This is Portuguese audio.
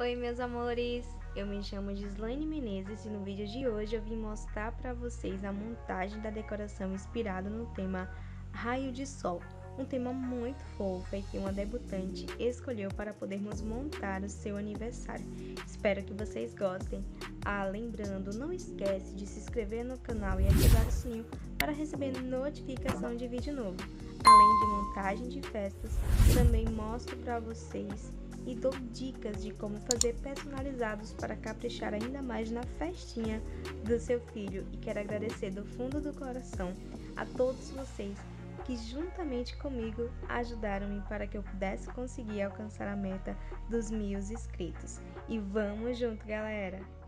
Oi meus amores, eu me chamo Gislaine Menezes e no vídeo de hoje eu vim mostrar para vocês a montagem da decoração inspirada no tema Raio de Sol, um tema muito fofo e que uma debutante escolheu para podermos montar o seu aniversário. Espero que vocês gostem. Ah, lembrando, não esquece de se inscrever no canal e ativar o sininho para receber notificação de vídeo novo. Além de montagem de festas, também mostro para vocês e dou dicas de como fazer personalizados para caprichar ainda mais na festinha do seu filho. E quero agradecer do fundo do coração a todos vocês que juntamente comigo ajudaram-me para que eu pudesse conseguir alcançar a meta dos mil inscritos. E vamos junto, galera!